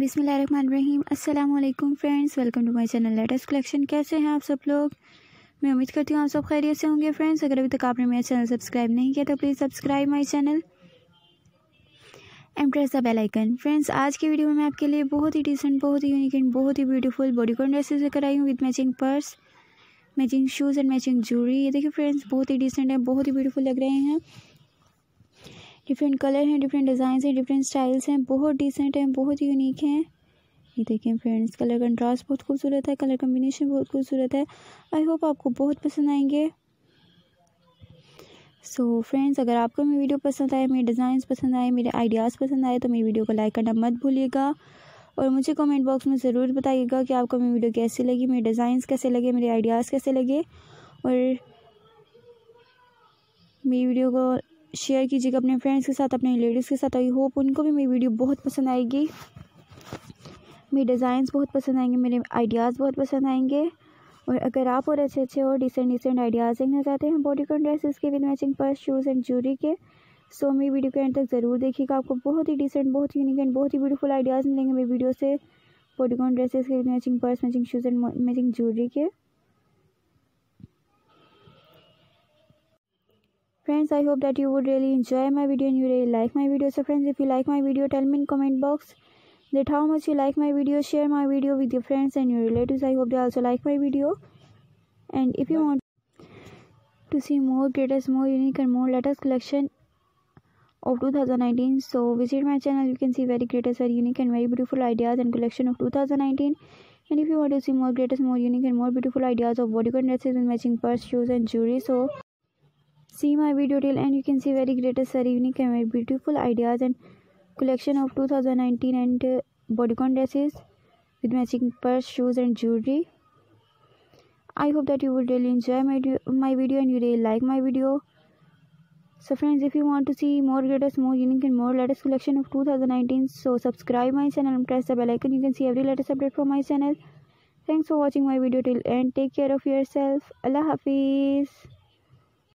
बिसमीम अल्लाम friends, welcome to my channel latest collection. कैसे हैं आप सब लोग? मैं उम्मीद करती हूँ आप सब खैरियत से होंगे फ्रेंड्स। अगर अभी तक आपने मेरा चैनल सब्सक्राइब नहीं किया तो please subscribe my channel and press the bell icon. Friends, आज की वीडियो में मैं आपके लिए बहुत ही डिसेंट बहुत ही यूनिक एंड बहुत ही ब्यूटीफुल बॉडी कॉन ड्रेसेस लेकर आई हूँ with matching purse matching shoes and matching jewellery ये देखिए फ्रेंड्स, बहुत ही डिसेंट है, बहुत ही ब्यूटीफुल लग रहे हैं। डिफरेंट कलर हैं डिफरेंट डिज़ाइन हैं डिफरेंट स्टाइल्स हैं बहुत डिसेंट हैं बहुत यूनिक हैं। ये देखें फ्रेंड्स कलर कंट्रास्ट बहुत खूबसूरत है कलर कम्बिनेशन बहुत खूबसूरत है। आई होप आपको बहुत पसंद आएँगे। सो so, फ्रेंड्स अगर आपको मेरी वीडियो पसंद आए मेरे डिज़ाइन पसंद आए मेरे आइडियाज़ पसंद आए तो मेरी वीडियो को लाइक करना मत भूलिएगा। और मुझे कमेंट बॉक्स में ज़रूर बताइएगा कि आपको मेरी वीडियो कैसी लगी मेरे डिज़ाइंस कैसे लगे मेरे आइडियाज़ कैसे लगे। और मेरी वीडियो को शेयर कीजिएगा अपने फ्रेंड्स के साथ, अपने लेडीज़ के साथ। आई होप उनको भी मेरी वीडियो बहुत पसंद आएगी। मेरे डिज़ाइंस बहुत पसंद आएँगे, मेरे आइडियाज़ बहुत पसंद आएँगे। और अगर आप और अच्छे अच्छे और डिसेंट डिसेंट आइडियाज़ देखना चाहते हैं बॉडी कॉन ड्रेसेस के with matching purse shoes and jewellery के सो मेरी वीडियो के एंड तक ज़रूर देखिएगा। आपको बहुत ही डिसेंट बहुत यूनिक एंड बहुत ही ब्यूटीफुल आइडियाज़ मिलेंगे मेरी वीडियो से। बॉडी कॉन ड्रेसेस के with matching purse matching shoes and matching jewellery के। Friends i hope that you would really enjoy my video and you really like my video. So friends if you like my video tell me in comment box that how much you like my video. Share my video with your friends and your relatives. I hope they also like my video. And if you want to see more greatest more unique and more latest collection of 2019 so visit my channel. You can see very greatest very unique and very beautiful ideas and collection of 2019 and if you want to see more greatest more unique and more beautiful ideas of bodycon dresses and matching purse shoes and jewelry so see my video till and you can see very greatest very unique and very beautiful ideas and collection of 2019 and uh, bodycon dresses with matching purse shoes and jewelry. I hope that you will really enjoy my, my video and you really like my video. So friends if you want to see more greatest more unique and more latest collection of 2019 so subscribe my channel and press the bell icon. You can see every latest update from my channel. Thanks for watching my video till end. Take care of yourself. Allah hafiz